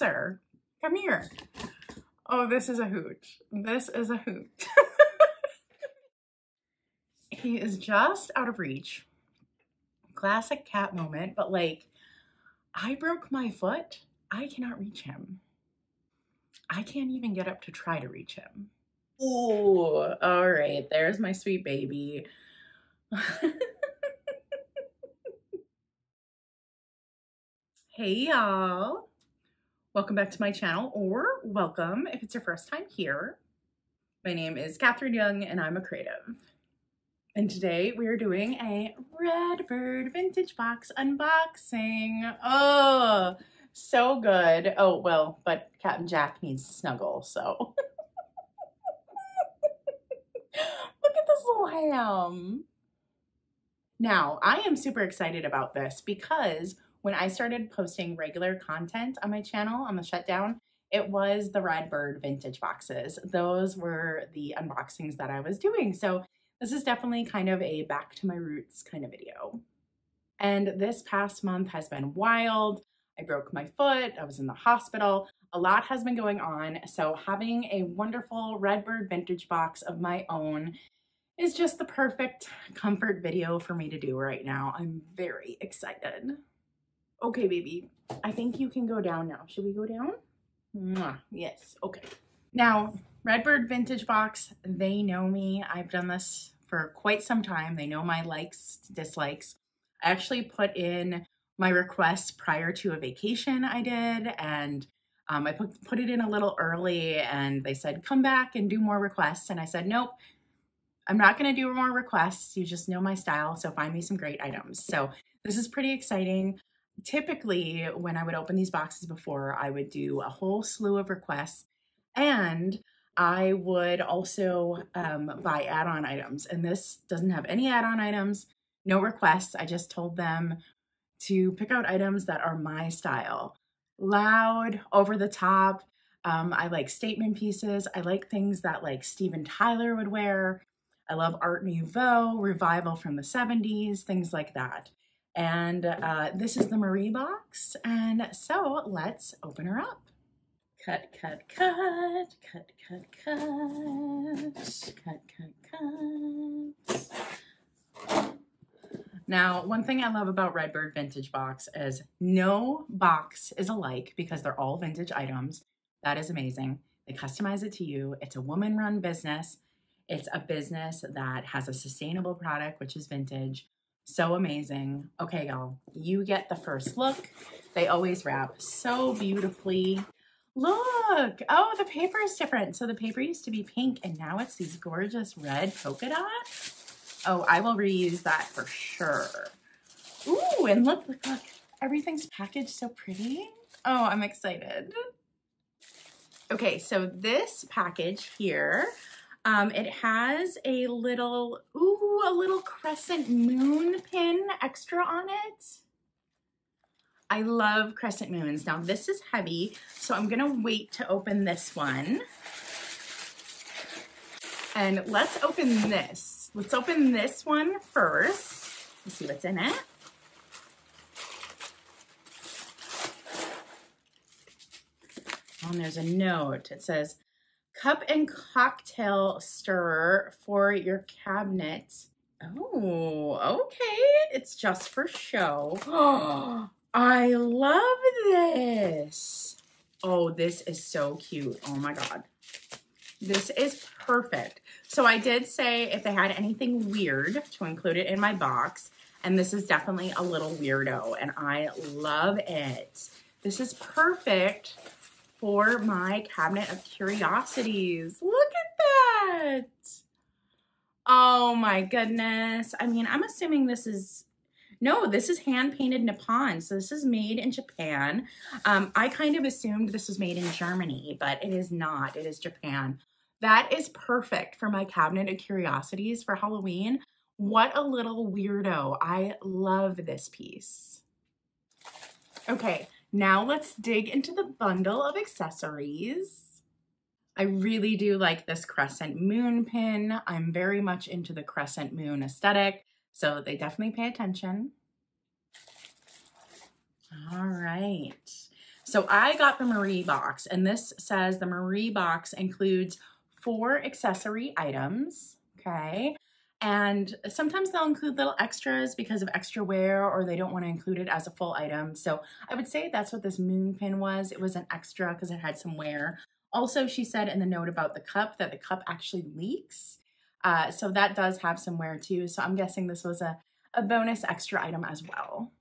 closer. Come here. Oh, this is a hoot. This is a hoot. he is just out of reach. Classic cat moment, but like, I broke my foot. I cannot reach him. I can't even get up to try to reach him. Oh, all right. There's my sweet baby. hey, y'all. Welcome back to my channel, or welcome if it's your first time here. My name is Katherine Young, and I'm a creative. And today we are doing a Redbird Vintage Box unboxing. Oh, so good. Oh, well, but Captain Jack needs to snuggle, so. Look at this little ham. Now, I am super excited about this because when I started posting regular content on my channel on the shutdown, it was the Redbird vintage boxes. Those were the unboxings that I was doing. So this is definitely kind of a back to my roots kind of video. And this past month has been wild. I broke my foot, I was in the hospital. A lot has been going on. So having a wonderful Redbird vintage box of my own is just the perfect comfort video for me to do right now. I'm very excited. Okay, baby, I think you can go down now. Should we go down? Mwah. Yes, okay. Now, Redbird Vintage Box, they know me. I've done this for quite some time. They know my likes, dislikes. I actually put in my request prior to a vacation I did, and um, I put, put it in a little early, and they said, come back and do more requests. And I said, nope, I'm not going to do more requests. You just know my style, so find me some great items. So this is pretty exciting typically when I would open these boxes before, I would do a whole slew of requests and I would also um, buy add-on items. And this doesn't have any add-on items, no requests. I just told them to pick out items that are my style. Loud, over the top. Um, I like statement pieces. I like things that like Steven Tyler would wear. I love Art Nouveau, revival from the 70s, things like that. And uh, this is the Marie box. And so let's open her up. Cut, cut, cut, cut, cut, cut, cut, cut, cut. Now, one thing I love about Redbird Vintage Box is no box is alike because they're all vintage items. That is amazing. They customize it to you. It's a woman run business. It's a business that has a sustainable product, which is vintage. So amazing. Okay, y'all, you get the first look. They always wrap so beautifully. Look, oh, the paper is different. So the paper used to be pink and now it's these gorgeous red polka dots. Oh, I will reuse that for sure. Ooh, and look, look, look. Everything's packaged so pretty. Oh, I'm excited. Okay, so this package here um, it has a little, ooh, a little crescent moon pin extra on it. I love crescent moons. Now this is heavy, so I'm gonna wait to open this one. And let's open this. Let's open this one first. Let's see what's in it. Oh, and there's a note. It says, cup and cocktail stirrer for your cabinet. Oh, okay. It's just for show. I love this. Oh, this is so cute. Oh my God. This is perfect. So I did say if they had anything weird to include it in my box. And this is definitely a little weirdo and I love it. This is perfect for my cabinet of curiosities. Look at that. Oh my goodness. I mean, I'm assuming this is, no, this is hand painted Nippon. So this is made in Japan. Um, I kind of assumed this was made in Germany, but it is not. It is Japan. That is perfect for my cabinet of curiosities for Halloween. What a little weirdo. I love this piece. Okay, now let's dig into the bundle of accessories. I really do like this crescent moon pin. I'm very much into the crescent moon aesthetic, so they definitely pay attention. All right. So I got the Marie box and this says the Marie box includes four accessory items, okay? And sometimes they'll include little extras because of extra wear or they don't want to include it as a full item. So I would say that's what this moon pin was. It was an extra because it had some wear. Also, she said in the note about the cup that the cup actually leaks. Uh, so that does have some wear too. So I'm guessing this was a, a bonus extra item as well.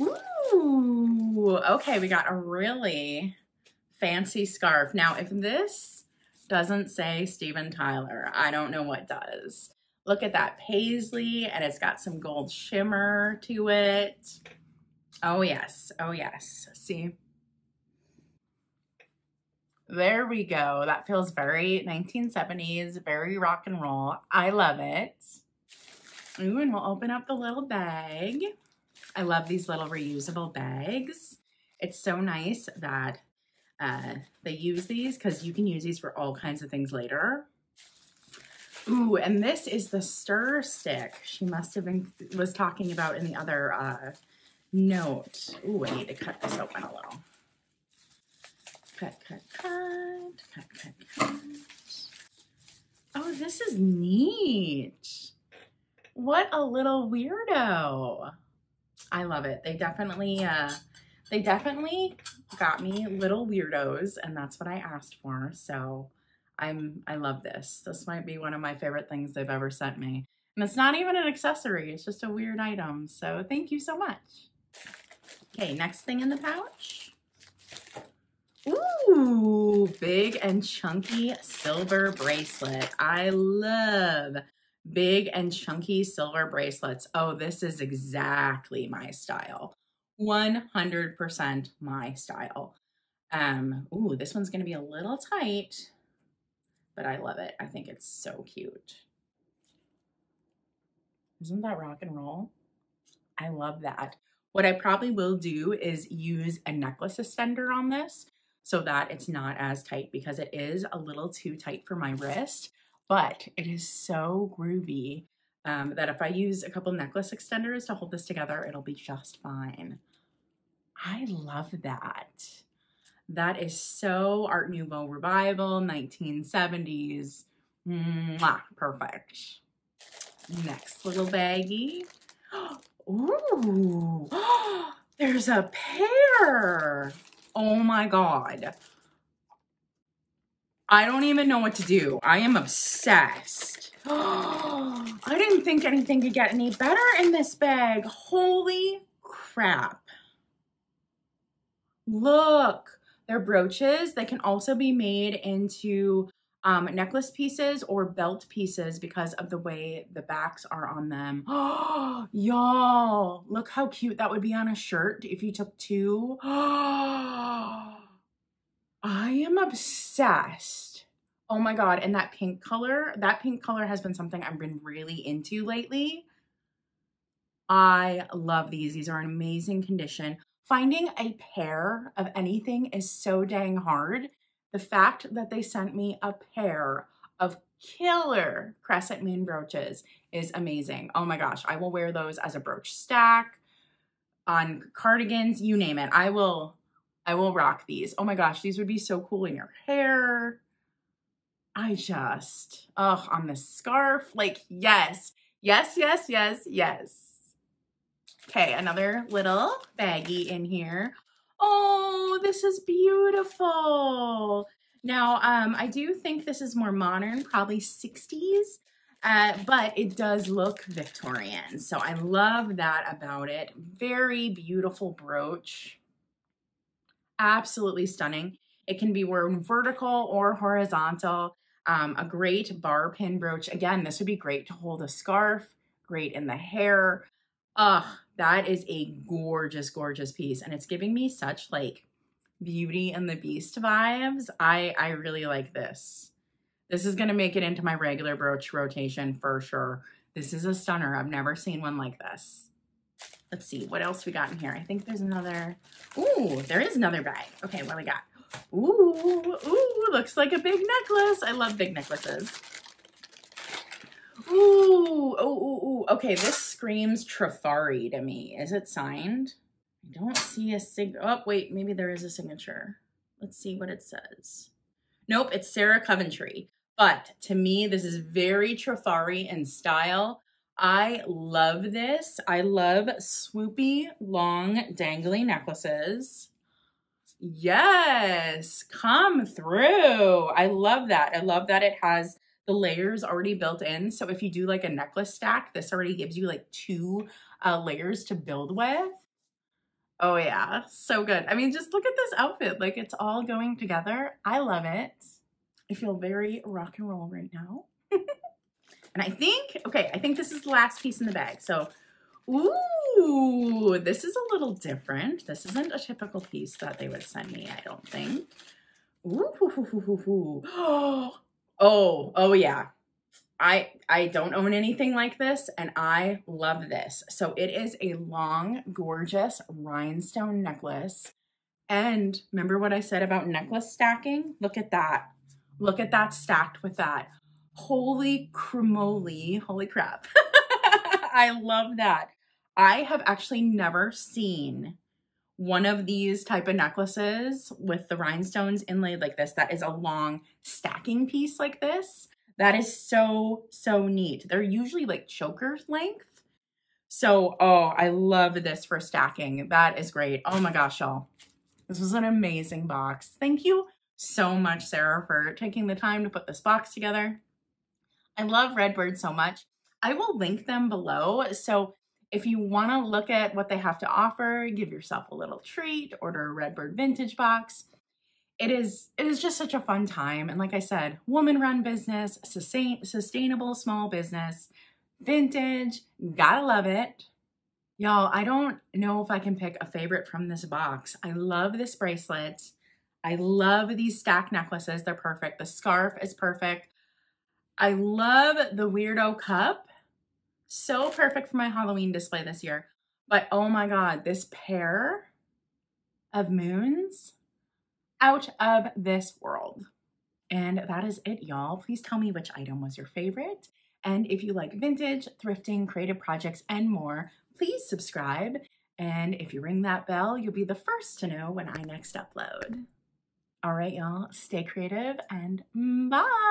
Ooh, okay, we got a really fancy scarf. Now, if this doesn't say Steven Tyler. I don't know what does. Look at that paisley and it's got some gold shimmer to it. Oh yes, oh yes. See? There we go. That feels very 1970s, very rock and roll. I love it. Ooh, and we'll open up the little bag. I love these little reusable bags. It's so nice that uh, they use these because you can use these for all kinds of things later. Ooh, and this is the stir stick she must have been was talking about in the other uh, note. Ooh, I need to cut this open a little. Cut, cut, cut, cut, cut, cut. Oh, this is neat. What a little weirdo. I love it. They definitely uh, they definitely got me little weirdos and that's what I asked for. So I'm, I love this. This might be one of my favorite things they've ever sent me. And it's not even an accessory, it's just a weird item. So thank you so much. Okay, next thing in the pouch. Ooh, big and chunky silver bracelet. I love big and chunky silver bracelets. Oh, this is exactly my style. 100% my style. Um, ooh, this one's gonna be a little tight, but I love it. I think it's so cute. Isn't that rock and roll? I love that. What I probably will do is use a necklace extender on this so that it's not as tight because it is a little too tight for my wrist, but it is so groovy um, that if I use a couple necklace extenders to hold this together, it'll be just fine. I love that. That is so Art Nouveau revival, 1970s. Mwah, perfect. Next little baggie. Ooh, there's a pair. Oh my God. I don't even know what to do. I am obsessed. I didn't think anything could get any better in this bag. Holy crap. Look, they're brooches. They can also be made into um, necklace pieces or belt pieces because of the way the backs are on them. Oh, y'all, look how cute that would be on a shirt if you took two. Oh, I am obsessed. Oh my God. And that pink color, that pink color has been something I've been really into lately. I love these. These are in amazing condition. Finding a pair of anything is so dang hard. The fact that they sent me a pair of killer crescent moon brooches is amazing. Oh my gosh, I will wear those as a brooch stack on cardigans, you name it. I will I will rock these. Oh my gosh, these would be so cool in your hair. I just, oh, on the scarf, like, yes, yes, yes, yes, yes. Okay, another little baggie in here. Oh, this is beautiful. Now, um, I do think this is more modern, probably 60s, uh, but it does look Victorian. So I love that about it. Very beautiful brooch. Absolutely stunning. It can be worn vertical or horizontal. Um, a great bar pin brooch. Again, this would be great to hold a scarf, great in the hair. Ugh, that is a gorgeous, gorgeous piece. And it's giving me such like Beauty and the Beast vibes. I, I really like this. This is going to make it into my regular brooch rotation for sure. This is a stunner. I've never seen one like this. Let's see what else we got in here. I think there's another. Ooh, there is another bag. Okay, what do we got? Ooh, ooh, looks like a big necklace. I love big necklaces. Ooh, oh, ooh, ooh. Okay, this screams Trifari to me. Is it signed? I don't see a sig, oh, wait, maybe there is a signature. Let's see what it says. Nope, it's Sarah Coventry. But to me, this is very Trifari in style. I love this. I love swoopy, long, dangly necklaces. Yes, come through. I love that. I love that it has the layers already built in. So if you do like a necklace stack, this already gives you like two uh, layers to build with. Oh yeah, so good. I mean, just look at this outfit. Like it's all going together. I love it. I feel very rock and roll right now. and I think, okay, I think this is the last piece in the bag. So, ooh, this is a little different. This isn't a typical piece that they would send me, I don't think. Ooh, oh, oh yeah. I I don't own anything like this and I love this. So it is a long, gorgeous rhinestone necklace. And remember what I said about necklace stacking? Look at that. Look at that stacked with that. Holy cremoli, holy crap. I love that. I have actually never seen one of these type of necklaces with the rhinestones inlaid like this that is a long stacking piece like this. That is so, so neat. They're usually like choker length. So, oh, I love this for stacking. That is great. Oh my gosh, y'all. This was an amazing box. Thank you so much, Sarah, for taking the time to put this box together. I love Redbird so much. I will link them below. So if you want to look at what they have to offer, give yourself a little treat, order a Redbird vintage box. It is it is just such a fun time. And like I said, woman run business, sustain, sustainable small business, vintage, gotta love it. Y'all, I don't know if I can pick a favorite from this box. I love this bracelet. I love these stack necklaces. They're perfect. The scarf is perfect. I love the Weirdo Cup. So perfect for my Halloween display this year. But oh my God, this pair of moons out of this world. And that is it, y'all. Please tell me which item was your favorite. And if you like vintage, thrifting, creative projects, and more, please subscribe. And if you ring that bell, you'll be the first to know when I next upload. All right, y'all, stay creative and bye.